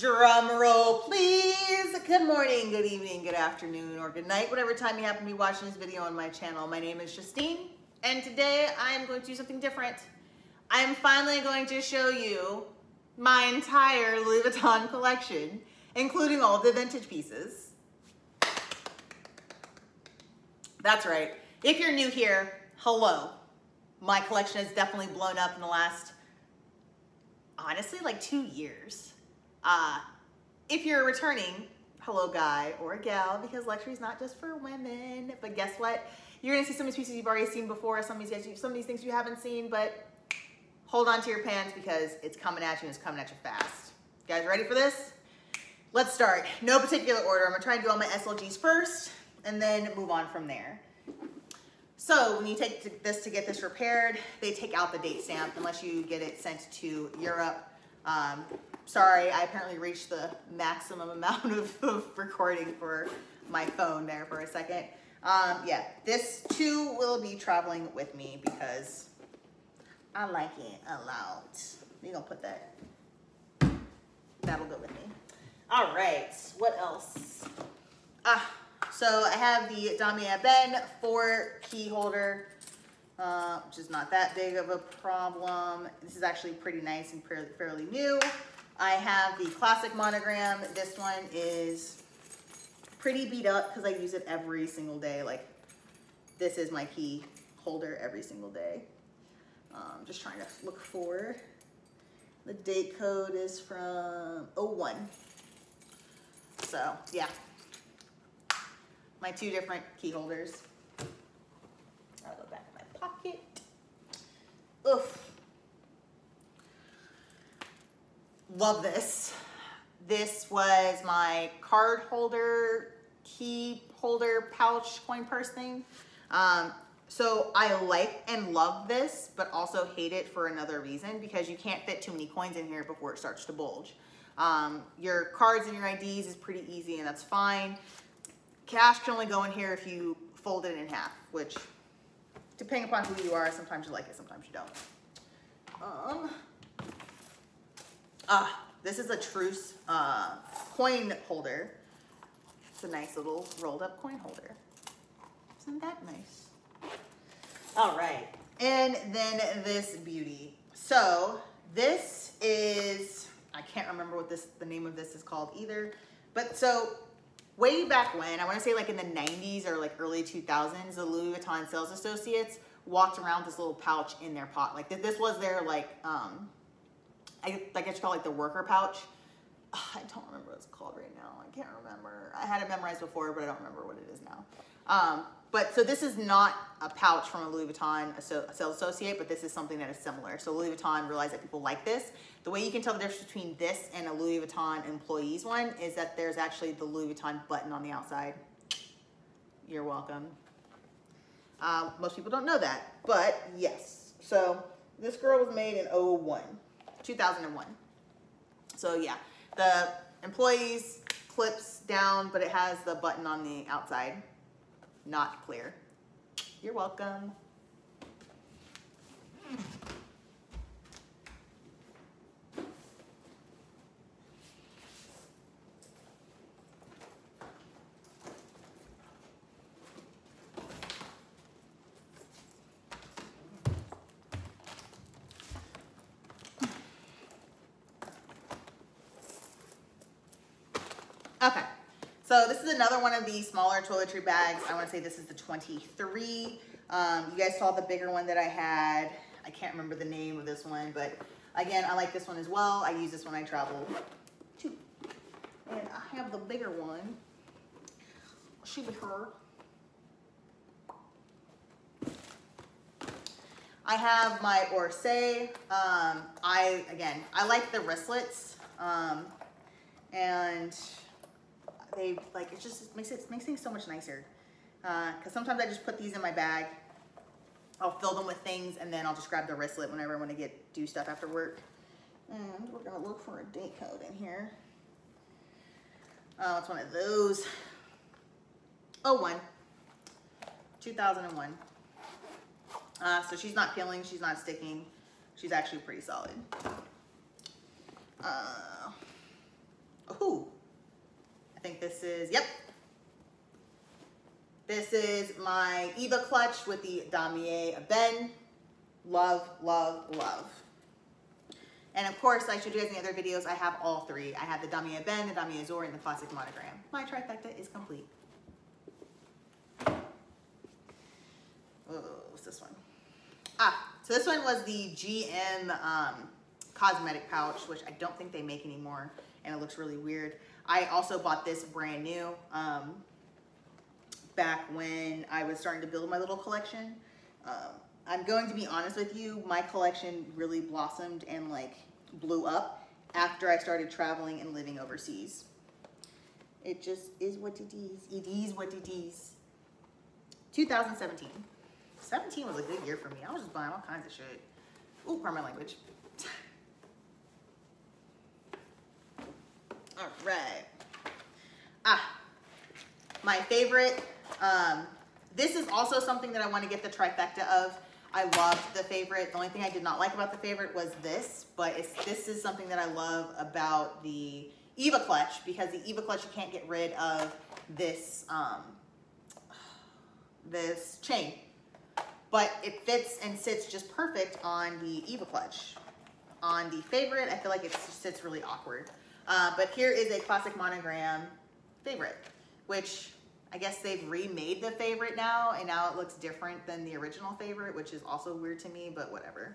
Drum roll, please. Good morning, good evening, good afternoon, or good night, whatever time you happen to be watching this video on my channel. My name is Justine, and today I am going to do something different. I am finally going to show you my entire Louis Vuitton collection, including all the vintage pieces. That's right. If you're new here, hello. My collection has definitely blown up in the last, honestly, like two years. Uh, if you're returning, hello guy or gal, because luxury is not just for women. But guess what? You're gonna see some of these pieces you've already seen before, some of these, some of these things you haven't seen, but hold on to your pants because it's coming at you and it's coming at you fast. You guys ready for this? Let's start. No particular order. I'm gonna try and do all my SLGs first and then move on from there. So when you take this to get this repaired, they take out the date stamp unless you get it sent to Europe. Um, sorry, I apparently reached the maximum amount of, of recording for my phone there for a second. Um, yeah, this too will be traveling with me because I like it a lot. You gonna put that? That'll go with me. All right, what else? Ah, so I have the Damier Ebene 4 key holder, uh, which is not that big of a problem. This is actually pretty nice and fairly new. I have the classic monogram. This one is pretty beat up because I use it every single day. Like this is my key holder every single day. Um, just trying to look for the date code is from 01. So yeah, my two different key holders. I'll go back in my pocket. Oof. Love this. This was my card holder, key holder, pouch, coin purse thing. Um, so I like and love this, but also hate it for another reason because you can't fit too many coins in here before it starts to bulge. Um, your cards and your IDs is pretty easy and that's fine. Cash can only go in here if you fold it in half, which depending upon who you are, sometimes you like it, sometimes you don't. Um, ah, this is a Trousse uh, coin holder. It's a nice little rolled up coin holder. Isn't that nice? All right, and then this beauty. So this is, I can't remember what this the name of this is called either, but so way back when, I want to say like in the 90s or like early 2000s, the Louis Vuitton sales associates walked around this little pouch in their pot. Like this was their like, um, I, I guess you call it like the worker pouch. I don't remember what it's called right now. I can't remember. I had it memorized before, but I don't remember what it is now. Um, but so this is not a pouch from a Louis Vuitton sales associate, but this is something that is similar. So Louis Vuitton realized that people like this. The way you can tell the difference between this and a Louis Vuitton employees one is that there's actually the Louis Vuitton button on the outside. You're welcome. Um, most people don't know that, but yes. So this girl was made in 01, 2001. So yeah, the employees clips down, but it has the button on the outside not clear. You're welcome. Okay. So this is another one of the smaller toiletry bags. I want to say this is the 23. Um, you guys saw the bigger one that I had. I can't remember the name of this one, but again, I like this one as well. I use this when I travel too. And I have the bigger one. She be her. I have my Orsay. Um, I, again, I like the wristlets. Um, and they like it just makes it makes things so much nicer. Because uh, sometimes I just put these in my bag. I'll fill them with things and then I'll just grab the wristlet whenever I want to get do stuff after work. And we're gonna look for a date code in here. Oh, it's one of those. Oh, one. 2001. Uh, so she's not peeling, she's not sticking. She's actually pretty solid. Uh, Ooh, I think this is, yep. This is my Eva clutch with the Damier Ebene. Love, love, love. And of course, I showed you guys in the other videos, I have all three. I have the Damier Ebene, the Damier Azur, and the classic monogram. My trifecta is complete. Oh, what's this one? Ah, so this one was the GM um, cosmetic pouch, which I don't think they make anymore, and it looks really weird. I also bought this brand new um, back when I was starting to build my little collection. Um, I'm going to be honest with you, my collection really blossomed and like blew up after I started traveling and living overseas. It just is what it is. It is what it is. 2017. 17 was a good year for me. I was just buying all kinds of shit. Ooh, pardon my language. All right. Ah, my favorite. Um, this is also something that I want to get the trifecta of. I loved the favorite. The only thing I did not like about the favorite was this, but this is something that I love about the Eva clutch because the Eva clutch, you can't get rid of this, um, this chain but it fits and sits just perfect on the Eva clutch. On the favorite, I feel like it sits really awkward. Uh, but here is a classic monogram favorite, which I guess they've remade the favorite now, and now it looks different than the original favorite, which is also weird to me, but whatever.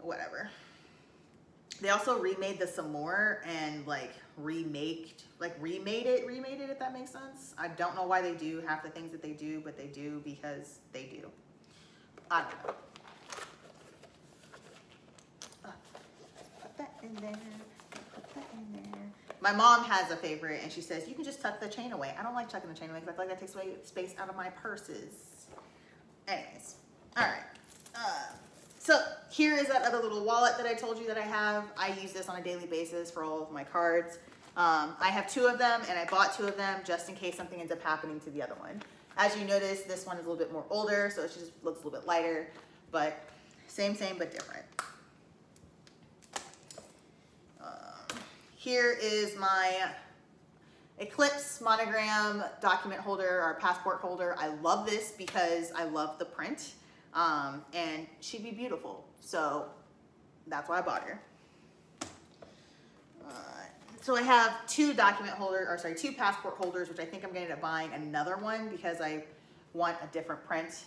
Whatever. They also remade the Saumur and like remaked, like remade it, remade it, if that makes sense. I don't know why they do half the things that they do, but they do because they do. I don't know. Uh, put that in there. Put that in there. My mom has a favorite, and she says, you can just tuck the chain away. I don't like tucking the chain away because I feel like that takes away space out of my purses. Anyways, all right. Uh, so here is that other little wallet that I told you that I have. I use this on a daily basis for all of my cards. Um, I have two of them, and I bought two of them just in case something ends up happening to the other one. As you notice, this one is a little bit more older, so it just looks a little bit lighter, but same, same, but different. Um, here is my Eclipse monogram document holder or passport holder. I love this because I love the print um, and she'd be beautiful. So that's why I bought her. Uh, so I have two document holder, or sorry, two passport holders, which I think I'm going to end up buying another one because I want a different print.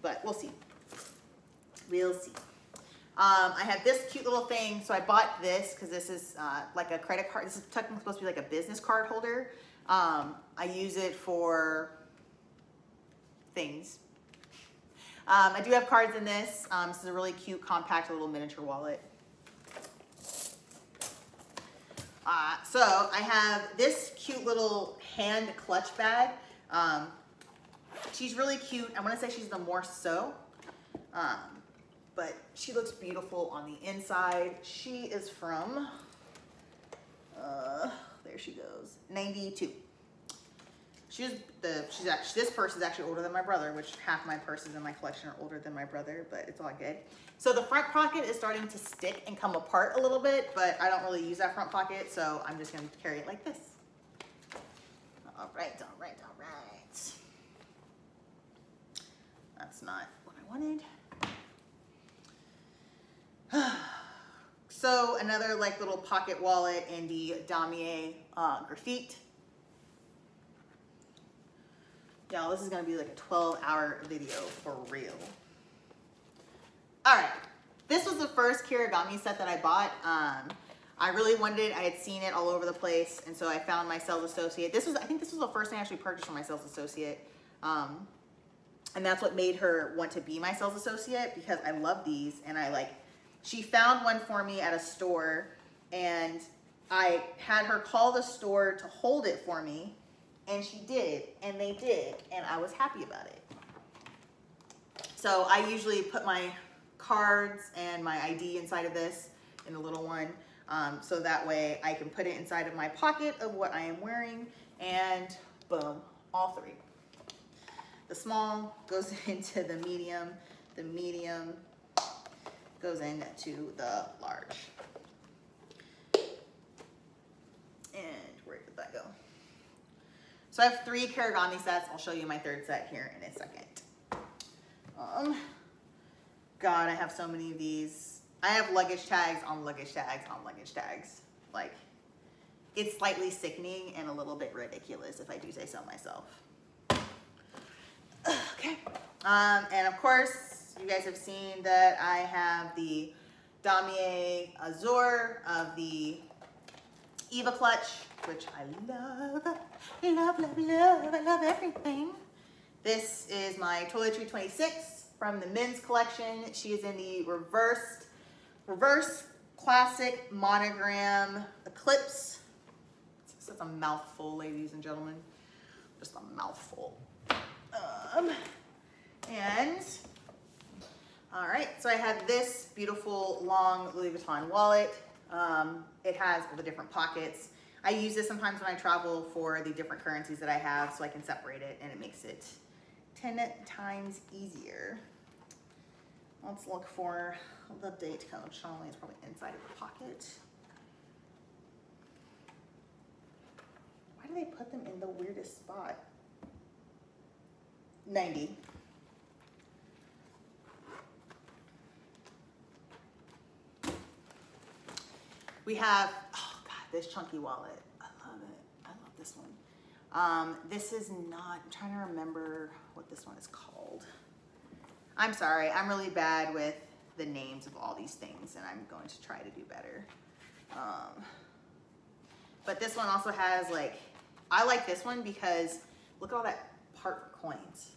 But we'll see. We'll see. Um, I have this cute little thing. So I bought this because this is uh, like a credit card. This is technically supposed to be like a business card holder. Um, I use it for things. Um, I do have cards in this. Um, this is a really cute, compact little miniature wallet. Uh, so I have this cute little hand clutch bag. Um, she's really cute. I want to say she's the Morso, um, but she looks beautiful on the inside. She is from, uh, there she goes, 92. She's the she's actually this purse is actually older than my brother, which half my purses in my collection are older than my brother, but it's all good. So the front pocket is starting to stick and come apart a little bit, but I don't really use that front pocket, so I'm just gonna carry it like this. All right, all right, all right. That's not what I wanted. so another like little pocket wallet in the Damier uh, Graphite. Y'all, this is gonna be like a 12 hour video for real. All right, this was the first Kirigami set that I bought. Um, I really wanted it. I had seen it all over the place, and so I found my sales associate. This was, I think this was the first thing I actually purchased from my sales associate. Um, and that's what made her want to be my sales associate because I love these and I like, she found one for me at a store and I had her call the store to hold it for me and she did and they did and I was happy about it. So I usually put my cards and my ID inside of this in the little one. Um, so that way I can put it inside of my pocket of what I am wearing and boom, all three. The small goes into the medium, the medium goes into the large. And where did that go? So I have three Kirigami sets. I'll show you my third set here in a second. Um, God, I have so many of these. I have luggage tags on luggage tags on luggage tags. Like, it's slightly sickening and a little bit ridiculous if I do say so myself. Okay. Um, and of course, you guys have seen that I have the Damier Azur of the Eva clutch, which I love, love, love, love, I love everything. This is my Toiletry 26 from the men's collection. She is in the reversed, reverse classic monogram Eclipse. It's a mouthful, ladies and gentlemen. Just a mouthful. Um, and, all right, so I have this beautiful long Louis Vuitton wallet. Um, it has all the different pockets. I use this sometimes when I travel for the different currencies that I have so I can separate it and it makes it 10 times easier. Let's look for the date code. Shonley is probably inside of the pocket. Why do they put them in the weirdest spot? 90. We have, oh God, this chunky wallet. I love it. I love this one. Um, this is not, I'm trying to remember what this one is called. I'm sorry, I'm really bad with the names of all these things and I'm going to try to do better. Um, but this one also has like, I like this one because look at all that part for coins.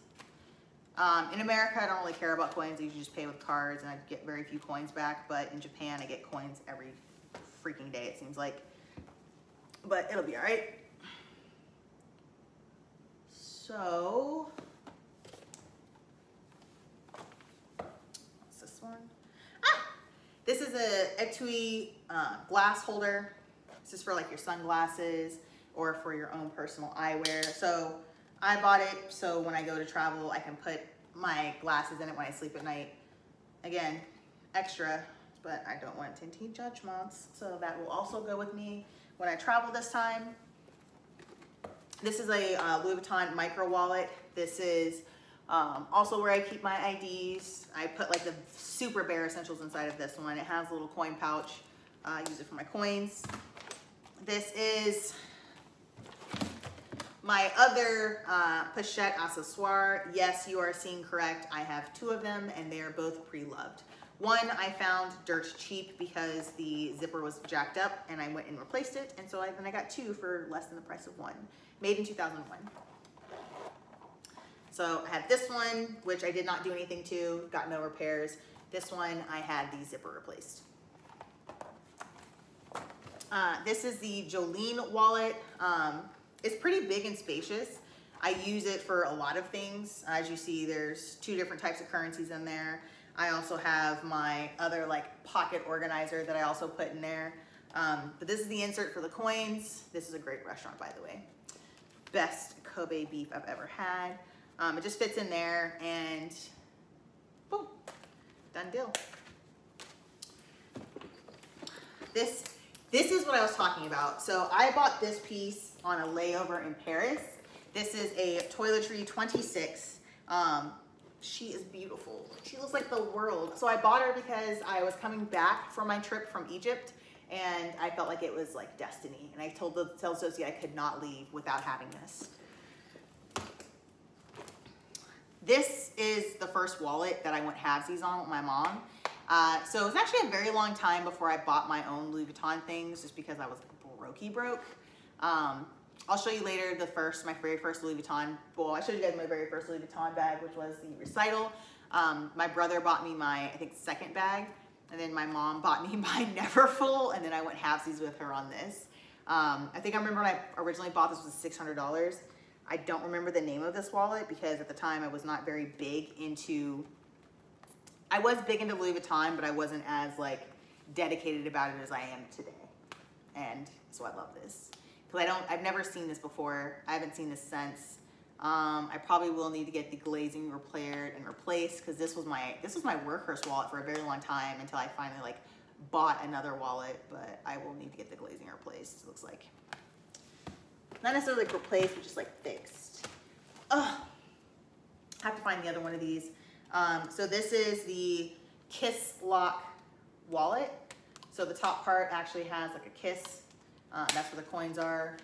Um, in America, I don't really care about coins. I usually just pay with cards and I get very few coins back. But in Japan, I get coins every freaking day, it seems like. But it'll be all right. So, what's this one? Ah, this is a Etui uh, glass holder. This is for like your sunglasses or for your own personal eyewear. So I bought it so when I go to travel, I can put my glasses in it when I sleep at night. Again, extra, but I don't want tinty judgments. So that will also go with me when I travel this time. This is a uh, Louis Vuitton micro wallet. This is um, also where I keep my IDs. I put like the super bare essentials inside of this one. It has a little coin pouch. Uh, I use it for my coins. This is my other uh, pochette accessoire, yes, you are seeing correct. I have two of them and they are both pre-loved. One I found dirt cheap because the zipper was jacked up and I went and replaced it. And so I, then I got two for less than the price of one, made in 2001. So I had this one, which I did not do anything to, got no repairs. This one, I had the zipper replaced. Uh, this is the Jolene wallet. Um, it's pretty big and spacious. I use it for a lot of things. As you see, there's two different types of currencies in there. I also have my other like pocket organizer that I also put in there. Um, but this is the insert for the coins. This is a great restaurant, by the way. Best Kobe beef I've ever had. Um, it just fits in there and boom, done deal. This, this is what I was talking about. So I bought this piece on a layover in Paris. This is a Toiletry 26. Um, she is beautiful. She looks like the world. So I bought her because I was coming back from my trip from Egypt and I felt like it was like destiny. And I told the sales associate I could not leave without having this. This is the first wallet that I went halvesies on with my mom. Uh, so it was actually a very long time before I bought my own Louis Vuitton things just because I was brokey broke. Um, I'll show you later the first, my very first Louis Vuitton. Well, I showed you guys my very first Louis Vuitton bag, which was the recital. Um, my brother bought me my, I think, second bag. And then my mom bought me my Neverfull. And then I went halvesies with her on this. Um, I think I remember when I originally bought this was $600. I don't remember the name of this wallet because at the time I was not very big into, I was big into Louis Vuitton, but I wasn't as like dedicated about it as I am today. And so I love this because I don't, I've never seen this before. I haven't seen this since. Um, I probably will need to get the glazing repaired and replaced because this was my this was my workhorse wallet for a very long time until I finally like bought another wallet, but I will need to get the glazing replaced, it looks like. not necessarily like replaced, but just like fixed. Oh, I have to find the other one of these. Um, so this is the Kiss Lock wallet. So the top part actually has like a kiss. Uh, that's where the coins are.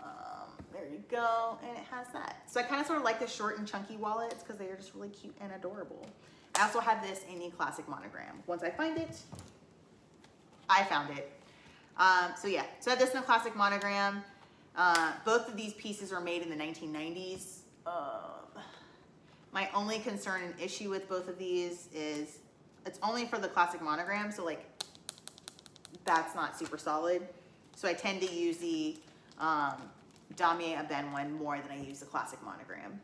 Um, there you go. And it has that. So I kind of sort of like the short and chunky wallets because they are just really cute and adorable. I also have this in the classic monogram. Once I find it, I found it. Um, so yeah, so I have this in the classic monogram. Uh, both of these pieces were made in the 1990s. Uh, my only concern and issue with both of these is it's only for the classic monogram, so like that's not super solid. So I tend to use the um, Damier Ebene one more than I use the classic monogram.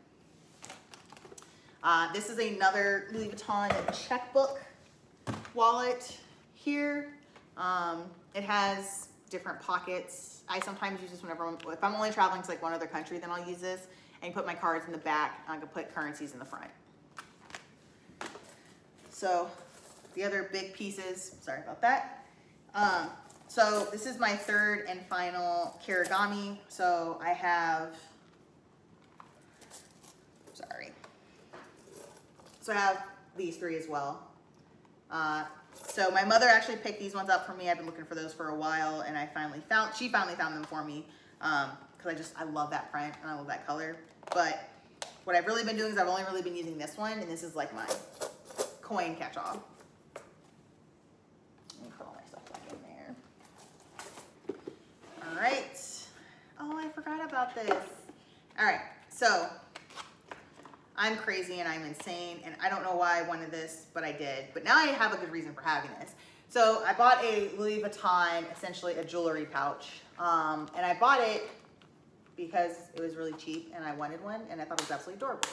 Uh, this is another Louis Vuitton checkbook wallet here. Um, it has different pockets. I sometimes use this whenever, I'm, if I'm only traveling to like one other country, then I'll use this and put my cards in the back and I can put currencies in the front. So the other big pieces, sorry about that. Um, so this is my third and final Kirigami. So I have, sorry. So I have these three as well. Uh, so my mother actually picked these ones up for me. I've been looking for those for a while and I finally found, she finally found them for me. Um, cause I just, I love that print and I love that color. But what I've really been doing is I've only really been using this one and this is like my coin catch-all. Let me put all my stuff back in there. All right. Oh, I forgot about this. All right, so I'm crazy and I'm insane and I don't know why I wanted this, but I did. But now I have a good reason for having this. So I bought a Louis Vuitton, essentially a jewelry pouch. Um, and I bought it because it was really cheap and I wanted one and I thought it was absolutely adorable.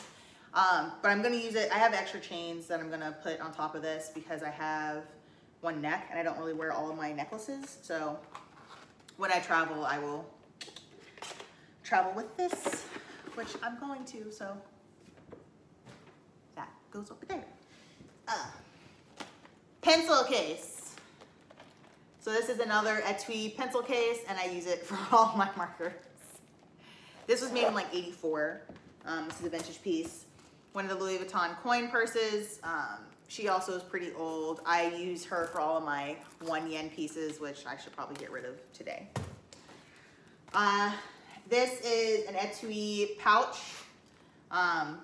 Um, but I'm gonna use it, I have extra chains that I'm gonna put on top of this because I have one neck and I don't really wear all of my necklaces. So when I travel, I will travel with this, which I'm going to, so that goes over there. Uh, pencil case. So this is another Etui pencil case and I use it for all my markers. This was made in like 84. Um, this is a vintage piece. One of the Louis Vuitton coin purses. Um, she also is pretty old. I use her for all of my one yen pieces, which I should probably get rid of today. Uh, this is an Etui pouch. Um,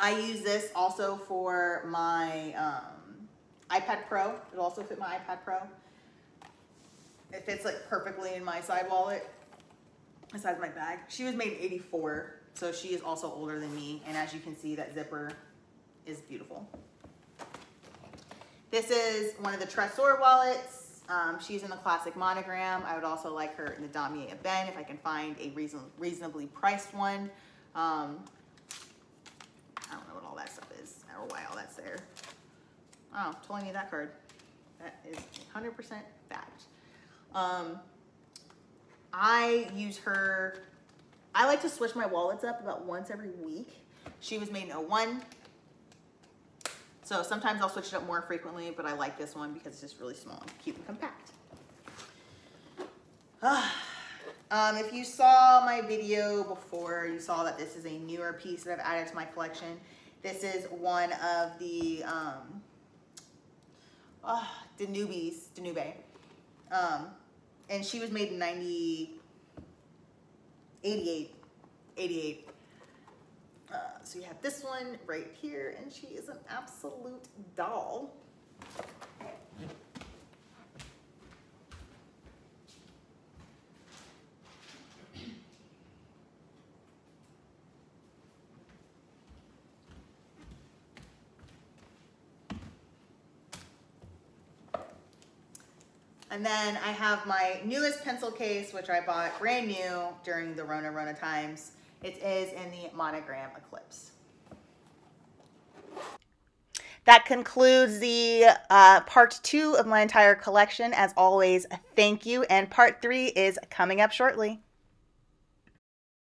I use this also for my um, iPad Pro. It'll also fit my iPad Pro. It fits like perfectly in my side wallet, of my bag. She was made in 84, so she is also older than me. And as you can see, that zipper is beautiful. This is one of the Tresor wallets. Um, she's in the classic monogram. I would also like her in the Damier Ebene if I can find a reason, reasonably priced one. Um, I don't know what all that stuff is or why all that's there. Oh, totally need that card. That is 100% fact. Um, I use her, I like to switch my wallets up about once every week. She was made in 01. So sometimes I'll switch it up more frequently, but I like this one because it's just really small and cute and compact. Um, if you saw my video before, you saw that this is a newer piece that I've added to my collection. This is one of the um, oh, Danubes, Danube. Um, and she was made in 90, 88, 88. Uh, so you have this one right here, and she is an absolute doll. And then I have my newest pencil case, which I bought brand new during the Rona Rona times. It is in the Monogram Eclipse. That concludes the uh, part two of my entire collection. As always, thank you. And part three is coming up shortly.